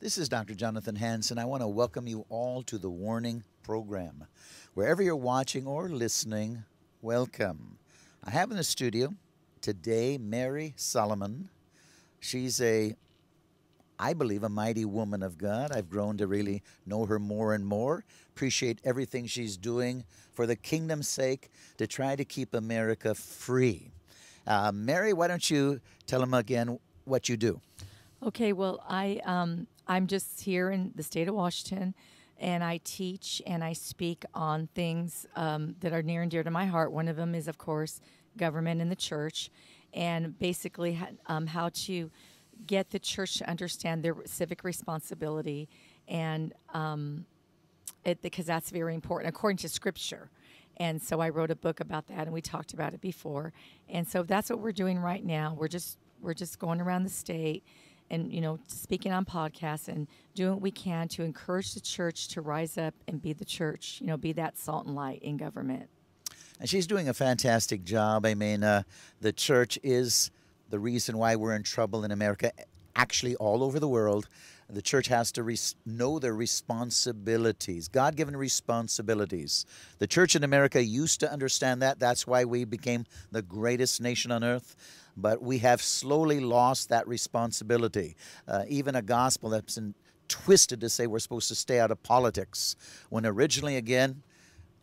This is Dr. Jonathan Hansen. I want to welcome you all to the Warning Program. Wherever you're watching or listening, welcome. I have in the studio today Mary Salamon. She's a, I believe, a mighty woman of God. I've grown to really know her more and more. Appreciate everything she's doing for the kingdom's sake to try to keep America free. Uh, Mary, why don't you tell them again what you do? Okay, well, I um, I'm just here in the state of Washington, and I teach and I speak on things um, that are near and dear to my heart. One of them is, of course, government and the church, and basically um, how to get the church to understand their civic responsibility, and um, it, because that's very important according to Scripture. And so I wrote a book about that, and we talked about it before. And so that's what we're doing right now. We're just we're just going around the state and you know speaking on podcasts and doing what we can to encourage the church to rise up and be the church you know be that salt and light in government. And she's doing a fantastic job. I mean uh, the church is the reason why we're in trouble in america actually all over the world. The church has to know their responsibilities god-given responsibilities. The church in america used to understand that. That's why we became the greatest nation on earth but we have slowly lost that responsibility. Uh, even a gospel that's been twisted to say we're supposed to stay out of politics, when originally, again,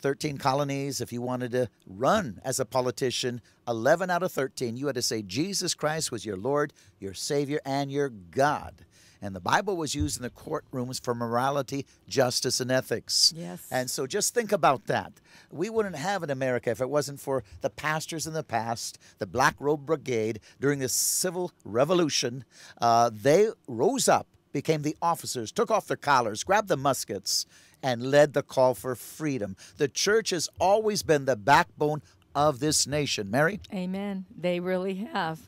13 colonies, if you wanted to run as a politician, 11 out of 13, you had to say Jesus Christ was your Lord, your Savior, and your God. And the Bible was used in the courtrooms for morality, justice, and ethics. Yes. And so just think about that. We wouldn't have in America if it wasn't for the pastors in the past, the Black Robe Brigade during the Civil Revolution. Uh, they rose up, became the officers, took off their collars, grabbed the muskets, and led the call for freedom. The church has always been the backbone of this nation. Mary? Amen. They really have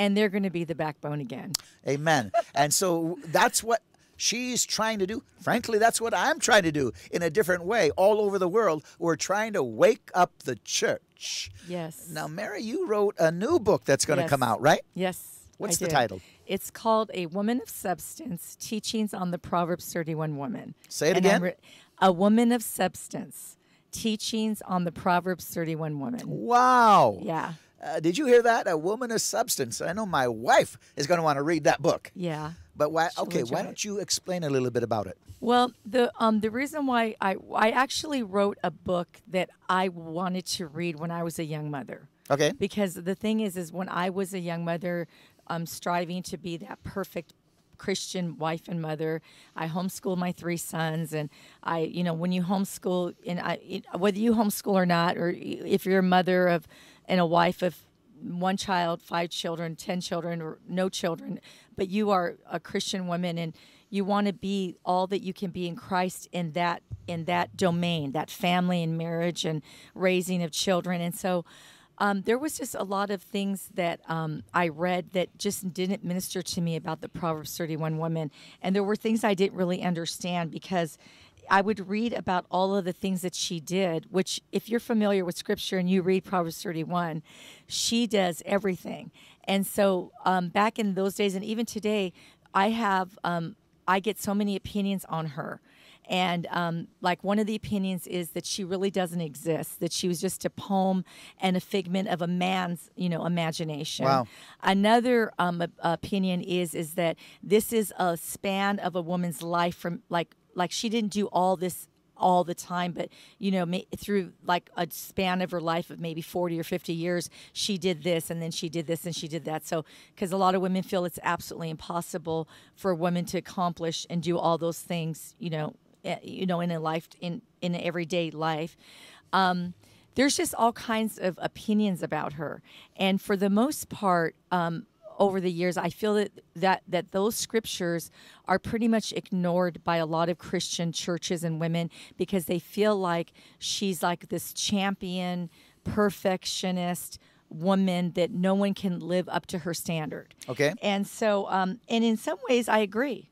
and they're going to be the backbone again. Amen. and so that's what she's trying to do. Frankly, that's what I'm trying to do in a different way all over the world. We're trying to wake up the church. Yes. Now, Mary, you wrote a new book that's going to come out, right? Yes. What's I the did. title? It's called A Woman of Substance Teachings on the Proverbs 31 Woman. Say it and again. A Woman of Substance Teachings on the Proverbs 31 Woman. Wow. Yeah. Uh, did you hear that? A woman of substance. I know my wife is going to want to read that book. Yeah. But why? She'll Okay, why it. don't you explain a little bit about it? Well, the um the reason why I I actually wrote a book that I wanted to read when I was a young mother. Okay. Because the thing is, is when I was a young mother, um, striving to be that perfect Christian wife and mother, I homeschooled my three sons, and I, you know, when you homeschool, and I, whether you homeschool or not, or if you're a mother of and a wife of one child, five children, ten children, or no children, but you are a Christian woman and you want to be all that you can be in Christ in that in that domain, that family and marriage and raising of children. And so um, there was just a lot of things that um, I read that just didn't minister to me about the Proverbs 31 woman. And there were things I didn't really understand because I would read about all of the things that she did, which, if you're familiar with scripture and you read Proverbs 31, she does everything. And so, um, back in those days, and even today, I have, um, I get so many opinions on her. And um, like one of the opinions is that she really doesn't exist, that she was just a poem and a figment of a man's, you know, imagination. Wow. Another um, op- opinion is is that this is a span of a woman's life from like like she didn't do all this all the time but you know through like a span of her life of maybe 40 or 50 years she did this and then she did this and she did that. So because a lot of women feel it's absolutely impossible for a woman to accomplish and do all those things you know eh, you know in a life in in everyday life. Um, there's just all kinds of opinions about her. And for the most part um, over the years, I feel that, that that those scriptures are pretty much ignored by a lot of Christian churches and women because they feel like she's like this champion, perfectionist woman that no one can live up to her standard. Okay. And so, um, and in some ways, I agree,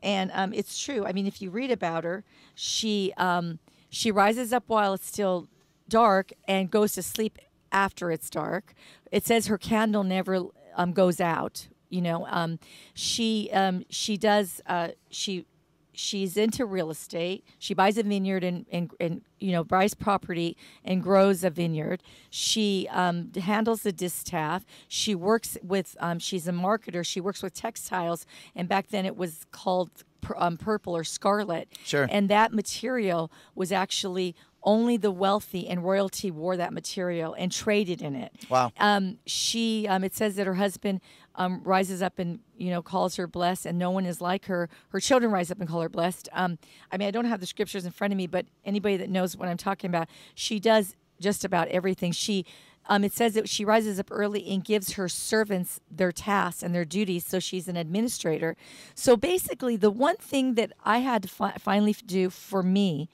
and um, it's true. I mean, if you read about her, she um, she rises up while it's still dark and goes to sleep after it's dark. It says her candle never um, goes out. You know, um, she um, she does uh, she she's into real estate. She buys a vineyard and, and, and you know buys property and grows a vineyard. She um, handles the distaff. She works with. Um, she's a marketer. She works with textiles, and back then it was called um, purple or scarlet. Sure. And that material was actually only the wealthy and royalty wore that material and traded in it. Wow. Um, she, um, it says that her husband um, rises up and you know calls her blessed, and no one is like her. Her children rise up and call her blessed. Um, I mean, I don't have the scriptures in front of me, but anybody that knows what I'm talking about, she does just about everything. She um, it says that she rises up early and gives her servants their tasks and their duties. So she's an administrator. So basically, the one thing that I had to fi- finally do for me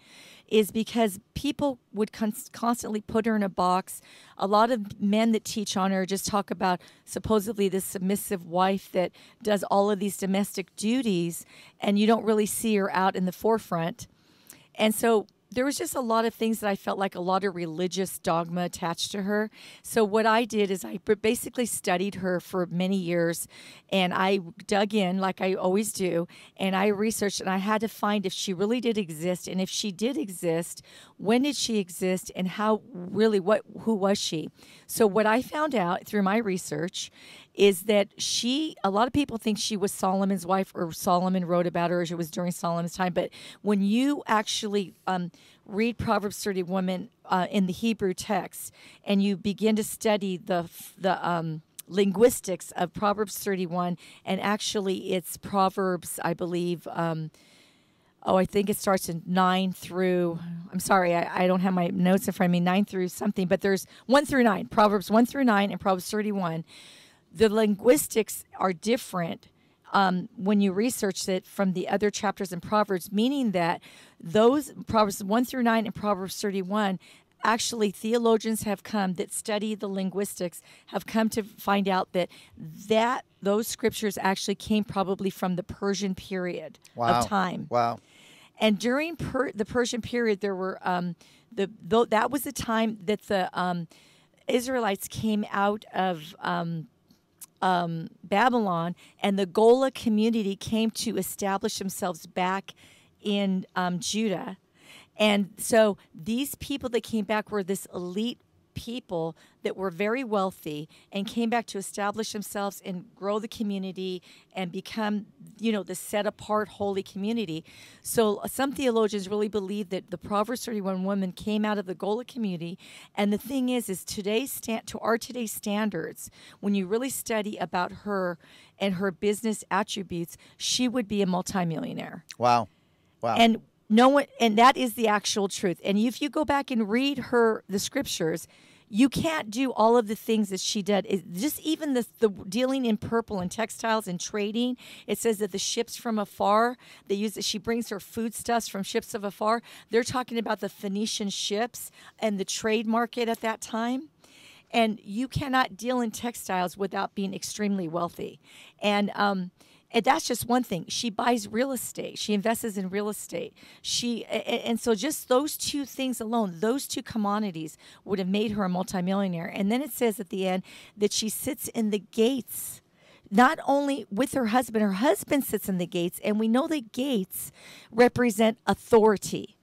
is because people would con- constantly put her in a box. A lot of men that teach on her just talk about supposedly this submissive wife that does all of these domestic duties, and you don't really see her out in the forefront. And so there was just a lot of things that I felt like a lot of religious dogma attached to her. So what I did is I basically studied her for many years and I dug in like I always do and I researched and I had to find if she really did exist and if she did exist, when did she exist and how really what who was she? So what I found out through my research is that she a lot of people think she was Solomon's wife or Solomon wrote about her as it was during Solomon's time but when you actually um, read Proverbs 30 woman uh, in the Hebrew text and you begin to study the the um, linguistics of Proverbs 31 and actually it's Proverbs I believe um, oh, I think it starts in nine through, I'm sorry, I, I, don't have my notes in front of me, nine through something, but there's one through nine, Proverbs one through nine and Proverbs 31 the linguistics are different um, when you research it from the other chapters in Proverbs, meaning that those Proverbs 1 through 9 and Proverbs 31 actually theologians have come that study the linguistics have come to find out that that those scriptures actually came probably from the Persian period wow. of time. Wow. And during per, the Persian period, there were um, the that was the time that the um, Israelites came out of um, um, Babylon, and the Gola community came to establish themselves back in um, Judah. And so these people that came back were this elite people that were very wealthy and came back to establish themselves and grow the community and become, you know, the set apart holy community. So uh, some theologians really believe that the Proverbs 31 woman came out of the Gola community. And the thing is, is today's stand to our today's standards, when you really study about her and her business attributes, she would be a multimillionaire. Wow. Wow. And no one and that is the actual truth and if you go back and read her the scriptures you can't do all of the things that she did. It, just even the, the dealing in purple and textiles and trading. It says that the ships from afar, they use it. She brings her foodstuffs from ships of afar. They're talking about the Phoenician ships and the trade market at that time. And you cannot deal in textiles without being extremely wealthy. And um, and that's just one thing she buys real estate she invests in real estate she and so just those two things alone those two commodities would have made her a multimillionaire and then it says at the end that she sits in the gates not only with her husband her husband sits in the gates and we know that gates represent authority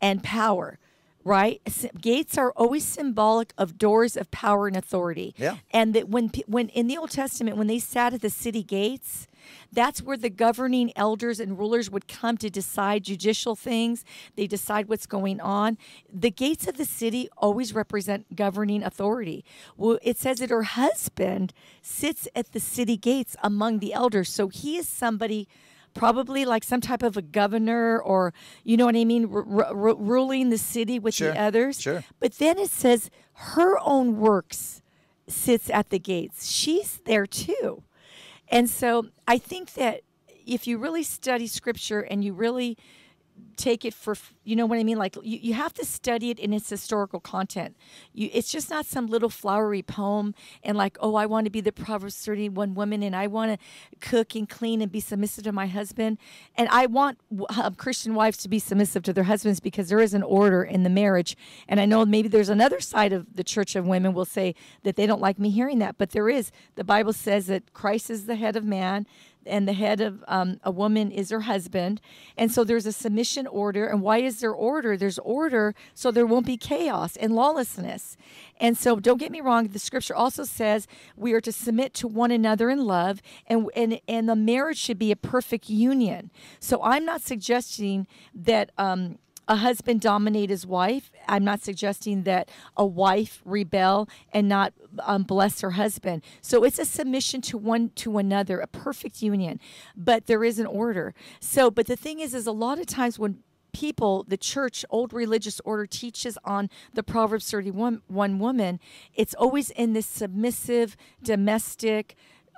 and power right? Gates are always symbolic of doors of power and authority. Yeah. And that when when in the Old Testament when they sat at the city gates, that's where the governing elders and rulers would come to decide judicial things. They decide what's going on. The gates of the city always represent governing authority. Well, it says that her husband sits at the city gates among the elders. So he is somebody probably like some type of a governor or you know what I mean, r- r- ruling the city with sure, the others. Sure. But then it says her own works sits at the gates. She's there too. And so I think that if you really study scripture and you really take it for you know what I mean? Like you, you have to study it in its historical content. You it's just not some little flowery poem and like oh I want to be the Proverbs 31 woman and I want to cook and clean and be submissive to my husband. And I want uh, Christian wives to be submissive to their husbands because there is an order in the marriage. And I know maybe there's another side of the church of women will say that they don't like me hearing that but there is. The Bible says that Christ is the head of man and the head of um, a woman is her husband. And so there's a submission order. And why is there order? There's order so there won't be chaos and lawlessness. And so don't get me wrong, the scripture also says we are to submit to one another in love, and, and, and the marriage should be a perfect union. So I'm not suggesting that. Um, a husband dominate his wife. I'm not suggesting that a wife rebel and not um, bless her husband. So it's a submission to one to another, a perfect union. But there is an order. So, but the thing is, is a lot of times when people, the church, old religious order teaches on the Proverbs 31 one woman, it's always in this submissive, domestic,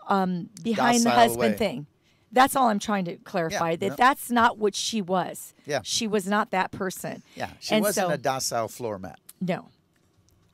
um, behind Docile the husband way. thing. That's all I'm trying to clarify. Yeah, that no. that's not what she was. Yeah. She was not that person. Yeah, she And wasn't so- a docile floor mat. No.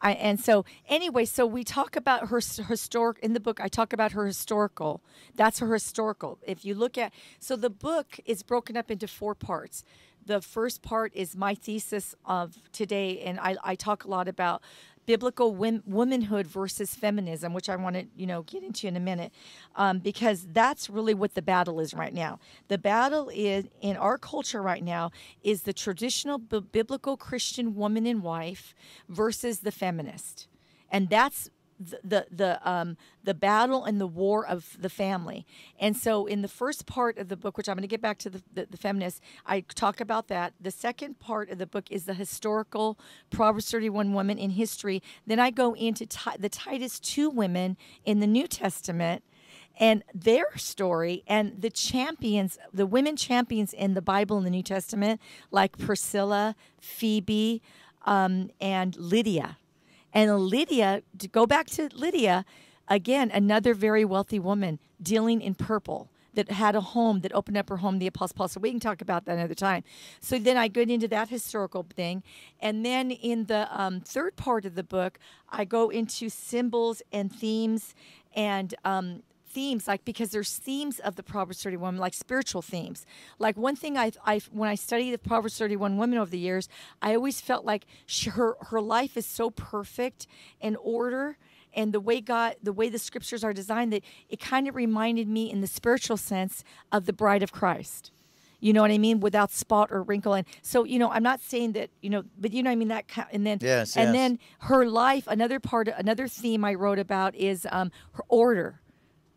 I, and so anyway, so we talk about her s- historic in the book. I talk about her historical. That's her historical. If you look at so the book is broken up into four parts. The first part is my thesis of today, and I, I talk a lot about biblical womanhood versus feminism, which I want to you know get into in a minute, um, because that's really what the battle is right now. The battle is in our culture right now is the traditional biblical Christian woman and wife versus the feminist, and that's the the the, um, the battle and the war of the family. And so, in the first part of the book, which I'm going to get back to the, the, the feminist, I talk about that. The second part of the book is the historical Proverbs 31 woman in history. Then I go into the Titus 2 women in the New Testament and their story and the champions, the women champions in the Bible in the New Testament, like Priscilla, Phoebe, um, and Lydia. And Lydia, to go back to Lydia, again, another very wealthy woman dealing in purple that had a home that opened up her home, the Apostle Paul. So we can talk about that another time. So then I get into that historical thing. And then in the um, third part of the book, I go into symbols and themes and um, themes like because there's themes of the proverbs 31 like spiritual themes like one thing i, I when i study the proverbs 31 women over the years i always felt like she, her her life is so perfect in order and the way god the way the scriptures are designed that it kind of reminded me in the spiritual sense of the bride of christ you know what I mean, without spot or wrinkle, and so you know, I'm not saying that you know, but you know, I mean that, and then, Yes, and yes. then her life. Another part, of another theme I wrote about is um, her order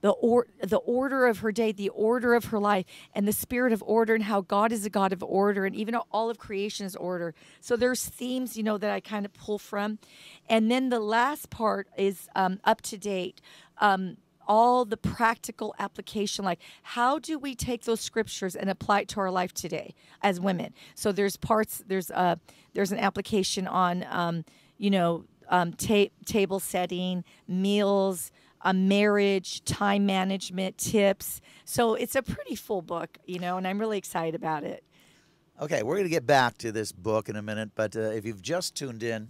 the or the order of her day, the order of her life, and the spirit of order, and how God is a God of order, and even all of creation is order. So there's themes, you know, that I kind of pull from, and then the last part is um, up to date. Um, all the practical application like how do we take those scriptures and apply it to our life today as women so there's parts there's uh there's an application on um you know um, ta- table setting meals a marriage, time management tips. So it's a pretty full book, you know, and I'm really excited about it. Okay, we're going to get back to this book in a minute, but uh, if you've just tuned in,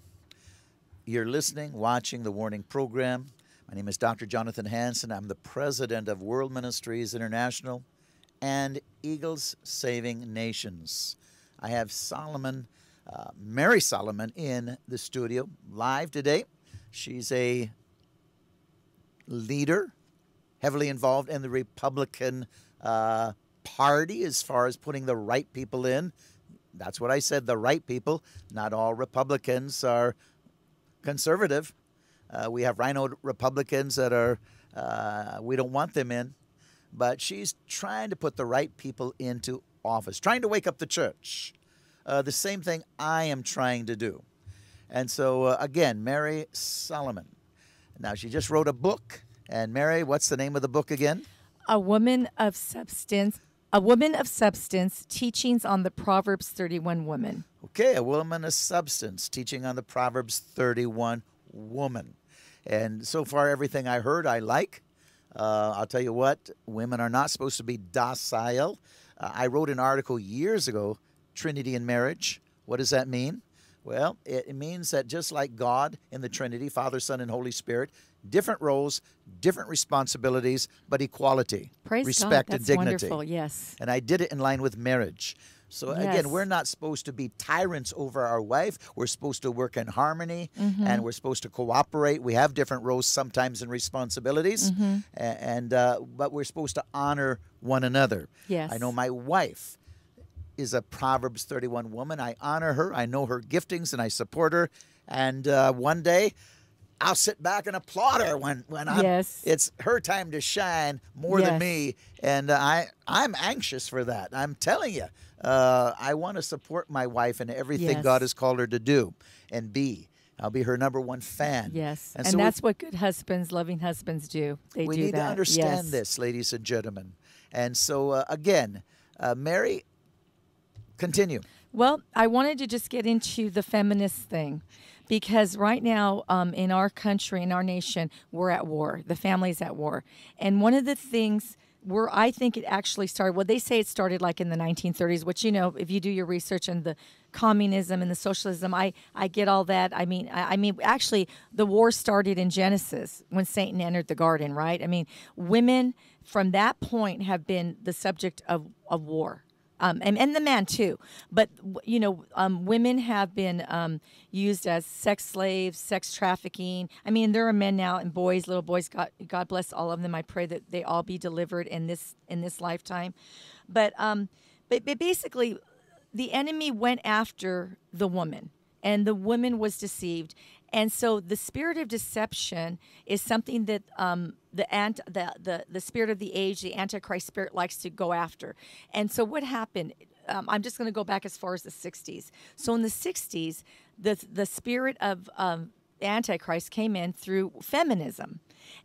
you're listening, watching the Warning Program. My name is Dr. Jonathan Hansen. I'm the president of World Ministries International and Eagles Saving Nations. I have Salamon, uh, Mary Salamon, in the studio live today. She's a leader, heavily involved in the Republican uh, Party as far as putting the right people in. That's what I said, the right people. Not all Republicans are conservative. Uh, we have rhino Republicans that are, uh, we don't want them in. But she's trying to put the right people into office, trying to wake up the church. Uh, the same thing I am trying to do. And so, uh, again, Mary Salamon. Now, she just wrote a book. And, Mary, what's the name of the book again? A woman of substance, a woman of substance, teachings on the Proverbs 31 woman. Okay, a woman of substance, teaching on the Proverbs 31 woman. And so far, everything I heard, I like. Uh, I'll tell you what, women are not supposed to be docile. Uh, I wrote an article years ago Trinity in marriage. What does that mean? Well, it, means that just like God in the Trinity, Father, Son, and Holy Spirit, different roles, different responsibilities, but equality, Praise respect, and dignity. wonderful. Yes. And I did it in line with marriage. So Yes. again, we're not supposed to be tyrants over our wife. We're supposed to work in harmony Mm-hmm. and we're supposed to cooperate. We have different roles sometimes and responsibilities, Mm-hmm. and uh, but we're supposed to honor one another. Yes. I know my wife is a Proverbs 31 woman. I honor her. I know her giftings and I support her. And uh, one day, I'll sit back and applaud her when when I'm, Yes. it's her time to shine more than me, and uh, I I'm anxious for that. I'm telling you, uh, I want to support my wife in everything Yes. God has called her to do and be. I'll be her number one fan. Yes. and, And, so that's what good husbands, loving husbands do. They we do need that. to understand yes. this, ladies and gentlemen. And so uh, again, uh, Mary, continue. Well, I wanted to just get into the feminist thing because right now um, in our country, in our nation, we're at war. The family's at war. And one of the things where I think it actually started, well, they say it started like in the 1930s, which, you know, if you do your research on the communism and the socialism, I, I get all that. I mean, I, I mean, actually, the war started in Genesis when Satan entered the garden, right? I mean, women from that point have been the subject of, of war um, and, and the man too. But you know, um, women have been um, used as sex slaves, sex trafficking. I mean, there are men now and boys, little boys. God, God bless all of them. I pray that they all be delivered in this in this lifetime. But um, but, but basically, the enemy went after the woman, and the woman was deceived. And so the spirit of deception is something that um, the, ant- the the the spirit of the age, the antichrist spirit, likes to go after. And so what happened? Um, I'm just going to go back as far as the 60s. So in the 60s, the the spirit of um, antichrist came in through feminism.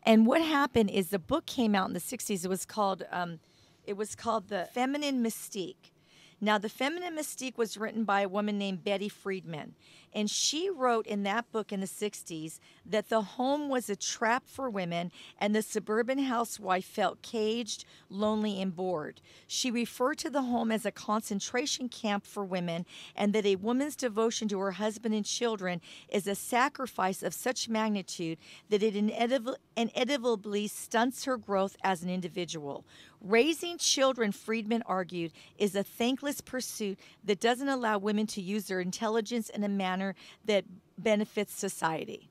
And what happened is the book came out in the 60s. It was called um, it was called the Feminine Mystique. Now, The Feminine Mystique was written by a woman named Betty Friedman. And she wrote in that book in the 60s that the home was a trap for women and the suburban housewife felt caged, lonely, and bored. She referred to the home as a concentration camp for women and that a woman's devotion to her husband and children is a sacrifice of such magnitude that it inevitably stunts her growth as an individual. Raising children, Friedman argued, is a thankless pursuit that doesn't allow women to use their intelligence in a manner that benefits society.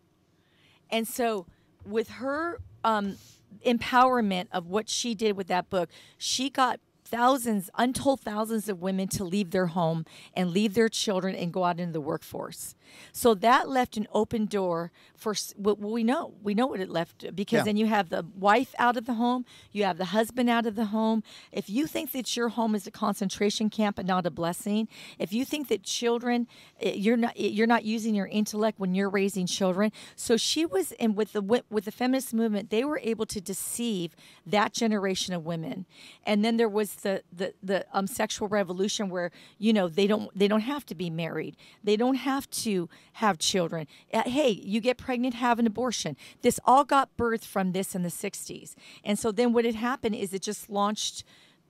And so, with her um, empowerment of what she did with that book, she got thousands, untold thousands of women to leave their home and leave their children and go out into the workforce. So that left an open door for what well, we know. We know what it left because Yeah. then you have the wife out of the home, you have the husband out of the home. If you think that your home is a concentration camp and not a blessing, if you think that children, eh, you're not eh, you're not using your intellect when you're raising children. So she was, and with the with the feminist movement, they were able to deceive that generation of women. And then there was the the the um, sexual revolution where you know they don't they don't have to be married, they don't have to have children. Uh, hey, you get pregnant, have an abortion. This all got birthed from this in the '60s. And so then what had happened is it just launched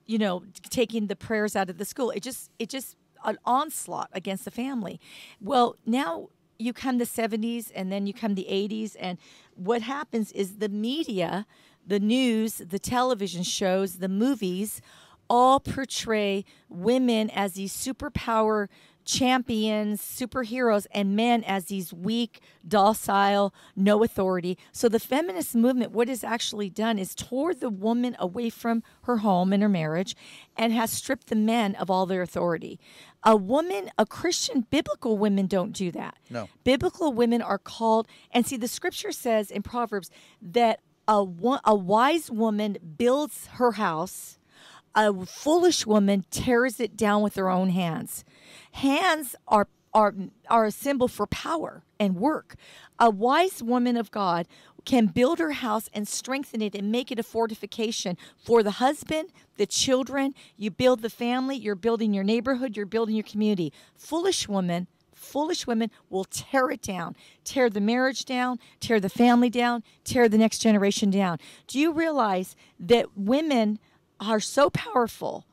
you know, taking the prayers out of the school. It just it just an onslaught against the family. Well, now you come the 70s and then you come the 80s and what happens is the media, the news, the television shows, the movies all portray women as these superpower champions, superheroes, and men as these weak, docile, no authority. So the feminist movement, what it's actually done is tore the woman away from her home and her marriage and has stripped the men of all their authority. A woman, a Christian, biblical women don't do that. No. Biblical women are called, and see, the scripture says in Proverbs that a, a wise woman builds her house a foolish woman tears it down with her own hands. Hands are are are a symbol for power and work. A wise woman of God can build her house and strengthen it and make it a fortification for the husband, the children. You build the family, you're building your neighborhood, you're building your community. Foolish woman foolish women will tear it down, tear the marriage down, tear the family down, tear the next generation down. Do you realize that women are so powerful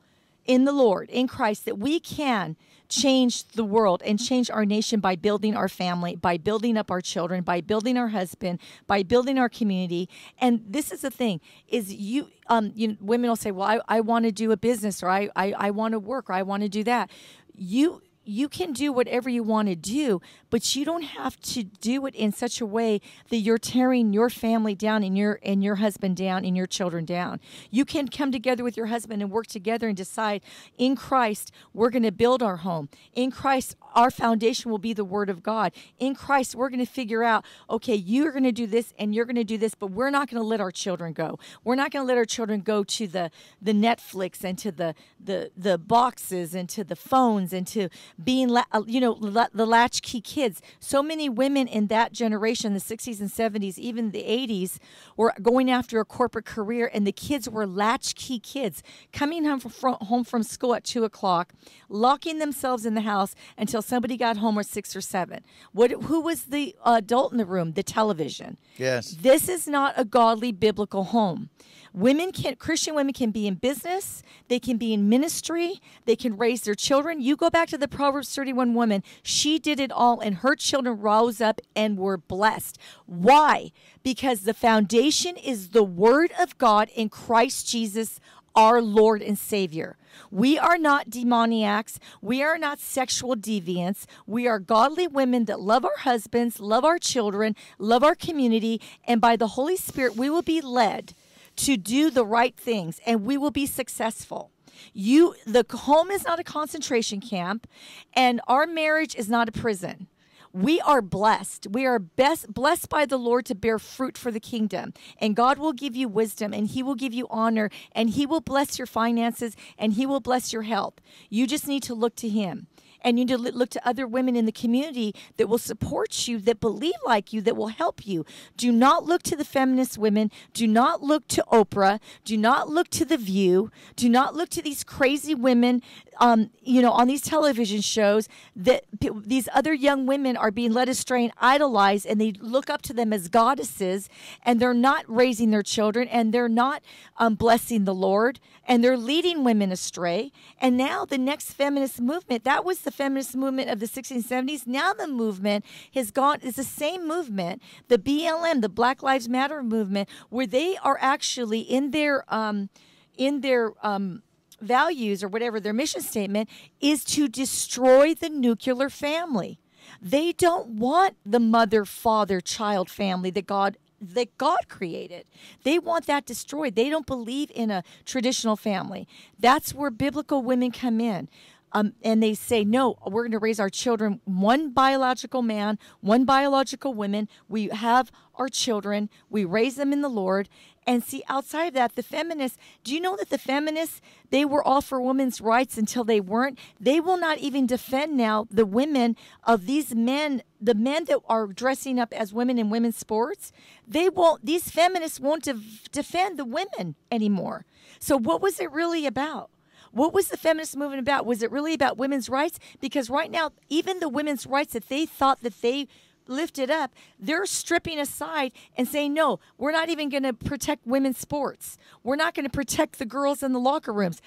in the Lord, in Christ, that we can change the world and change our nation by building our family, by building up our children, by building our husband, by building our community. And this is the thing: is you, um, you women will say, "Well, I, I want to do a business, or I, I, I want to work, or I want to do that." You you can do whatever you want to do, but you don't have to do it in such a way that you're tearing your family down and your and your husband down and your children down. You can come together with your husband and work together and decide in Christ we're going to build our home. In Christ our foundation will be the word of God. In Christ, we're going to figure out, okay, you're going to do this and you're going to do this, but we're not going to let our children go. We're not going to let our children go to the the Netflix and to the the the boxes and to the phones and to being la- uh, you know la- the latchkey kids. So many women in that generation, the 60s and 70s, even the 80s, were going after a corporate career, and the kids were latchkey kids coming home from home from school at two o'clock, locking themselves in the house until somebody got home at six or seven. What? Who was the adult in the room? The television. Yes. This is not a godly biblical home. Women can Christian women can be in business, they can be in ministry, they can raise their children. You go back to the Proverbs 31 woman, she did it all and her children rose up and were blessed. Why? Because the foundation is the word of God in Christ Jesus our Lord and Savior. We are not demoniacs. We are not sexual deviants. We are godly women that love our husbands, love our children, love our community, and by the Holy Spirit, we will be led to do the right things and we will be successful. You the home is not a concentration camp and our marriage is not a prison. We are blessed. We are best blessed by the Lord to bear fruit for the kingdom. And God will give you wisdom and he will give you honor and he will bless your finances and he will bless your health. You just need to look to him and you need to look to other women in the community that will support you, that believe like you, that will help you. Do not look to the feminist women. Do not look to Oprah. Do not look to The View. Do not look to these crazy women, um, you know, on these television shows that p- these other young women are being led astray and idolized, and they look up to them as goddesses, and they're not raising their children, and they're not um, blessing the Lord, and they're leading women astray. And now the next feminist movement, that was the feminist movement of the 1670s. Now the movement has gone, is the same movement, the BLM, the Black Lives Matter movement, where they are actually in their, um, in their, um, values or whatever their mission statement is to destroy the nuclear family. They don't want the mother, father, child family that God that God created. They want that destroyed. They don't believe in a traditional family. That's where biblical women come in. Um, and they say, no, we're going to raise our children one biological man, one biological woman. We have our children, we raise them in the Lord. And see, outside of that, the feminists, do you know that the feminists, they were all for women's rights until they weren't? They will not even defend now the women of these men, the men that are dressing up as women in women's sports. They won't, these feminists won't def- defend the women anymore. So, what was it really about? What was the feminist movement about? Was it really about women's rights? Because right now, even the women's rights that they thought that they lifted up, they're stripping aside and saying, no, we're not even going to protect women's sports. We're not going to protect the girls in the locker rooms.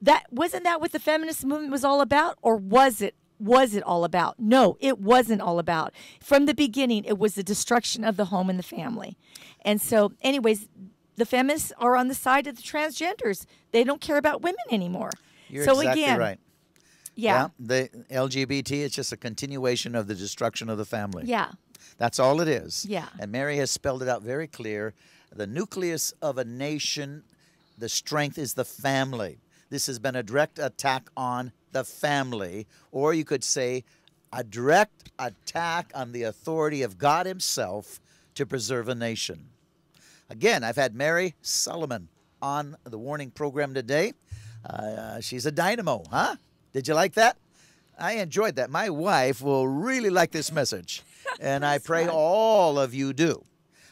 That wasn't that what the feminist movement was all about, or was it? Was it all about? No, it wasn't all about. From the beginning, it was the destruction of the home and the family. And so, anyways, the feminists are on the side of the transgenders. They don't care about women anymore. You're so exactly again, right. yeah, The LGBT is just a continuation of the destruction of the family. yeah, That's all it is. Yeah. And Mary has spelled it out very clear. The nucleus of a nation, the strength is the family. This has been a direct attack on the family, or you could say a direct attack on the authority of God Himself to preserve a nation. Again, I've had Mary Salamon on the warning program today. Uh, she's a dynamo, huh? Did you like that? I enjoyed that. My wife will really like this message, and I pray fun. all of you do.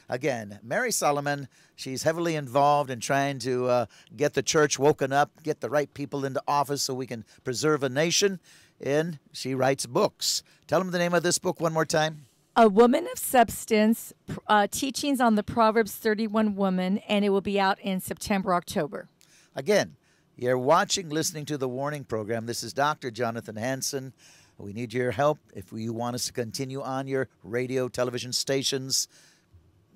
Again, Mary Salamon, she's heavily involved in trying to uh, get the church woken up, get the right people into office so we can preserve a nation, and she writes books. Tell them the name of this book one more time. A Woman of Substance, uh, teachings on the Proverbs 31 woman, and it will be out in September, October. Again, You're watching, listening to the Warning Program. This is Dr. Jonathan Hansen. We need your help if you want us to continue on your radio, television stations.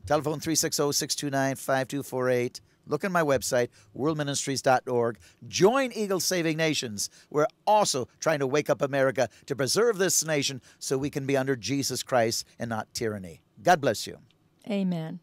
Telephone 360 629 5248. Look on my website, worldministries.org. Join Eagle Saving Nations. We're also trying to wake up America to preserve this nation so we can be under Jesus Christ and not tyranny. God bless you. Amen.